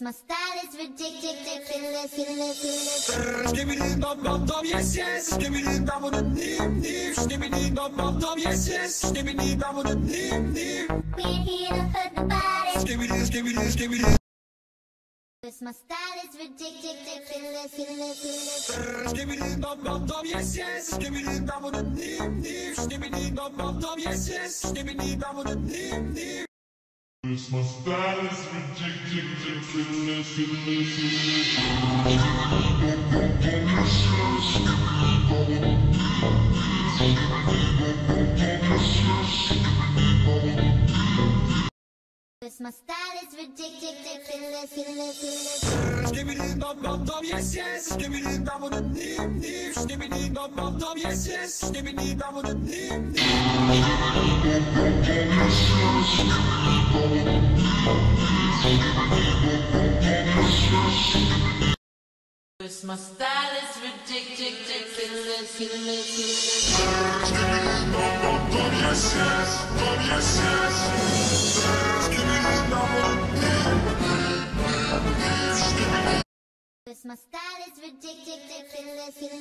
My style is ridiculous, ridiculous, ridiculous. Skibbity dum dum dum yes yes. Skibbity dum dum dim dim. Skibbity dum dum dum yes yes. Skibbity dum dum dim dim. We ain't here to hurt nobody. Skibbity skibbity skibbity. My style is ridiculous. Skibbity dum dum dum yes yes. Skibbity dum dum dim dim. Skibbity dum dum dum yes yes. Skibbity dum dum dim dim. It's my style is ridiculous, ridiculous, ridiculous. My style is ridiculous, ridiculous, ridiculous. Skibbity dum dum dum yes yes. Skibbity dum dum dim dim. Skibbity dum dum yes yes. Skibbity dum dum dim dim. my style is ridiculous. Yes, yes. My style is ridiculous. Give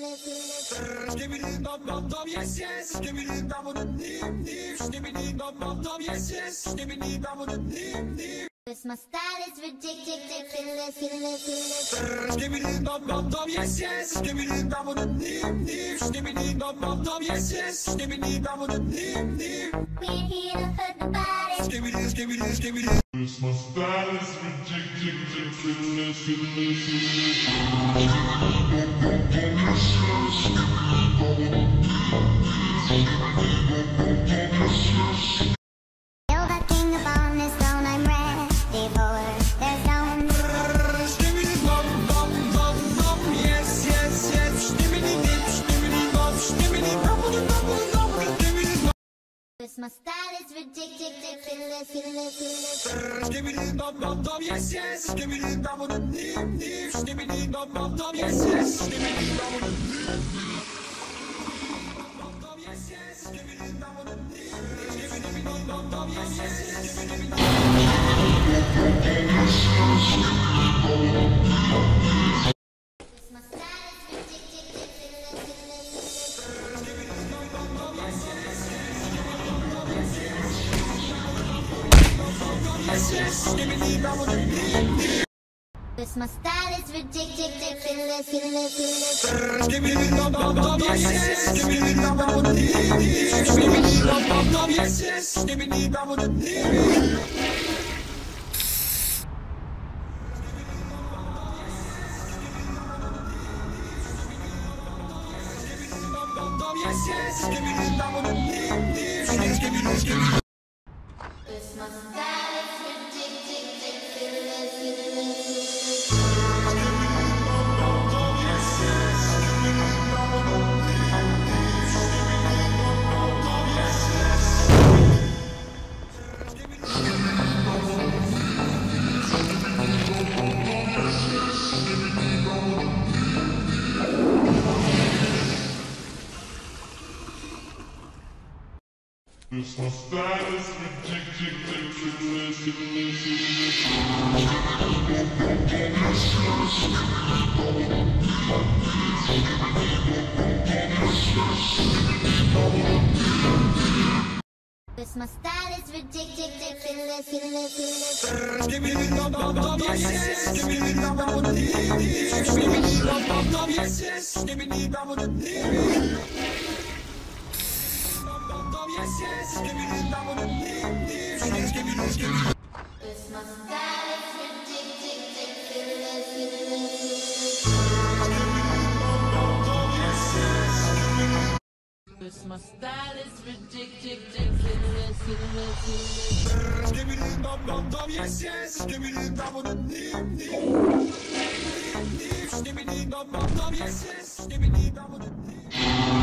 me. Give me. Give me. Give me. Dim. My style is ridiculous, ridiculous, ridiculous. Skibbity dum dum dum yes yes. Dum dum dim dim. Skibbity dum dum dum yes yes. Skibbity dum dum dim dim. We ain't here to hurt nobody. Skibbity skibbity skibbity. It's my style is ridiculous, ridiculous, ridiculous. Build Cause my style is ridiculous, ridiculous, bum bum bum, yes yes. Bum bum bum, bum bum bum, yes yes. Bum bum bum, give give give Yes yes. Skibbity dum dum dim dim. My style is ridiculous, ridiculous, ridiculous. Skibbity dum dum dum yes yes. Dim. Skibbity dum dum dum yes yes. Dum dum yes yes. Skibbity dum dum dim dim. Skibbity skibbity. My This my status is ridiculous, ridiculous, ridiculous. Give me the number of yes, give me the number of yes, give me the number of yes, give me the number of yes. Yes. Skibbity dum dum dim dim. Dum dum dum yes yes. Dum dim dim. Skibbity skibbity. My style is ridiculous, ridiculous, ridiculous. Skibbity dum dum dum yes yes. Skibbity dum dum dim dim. Dim dim. Skibbity dum dum yes yes. Yes yes. Skibbity dum dum dim.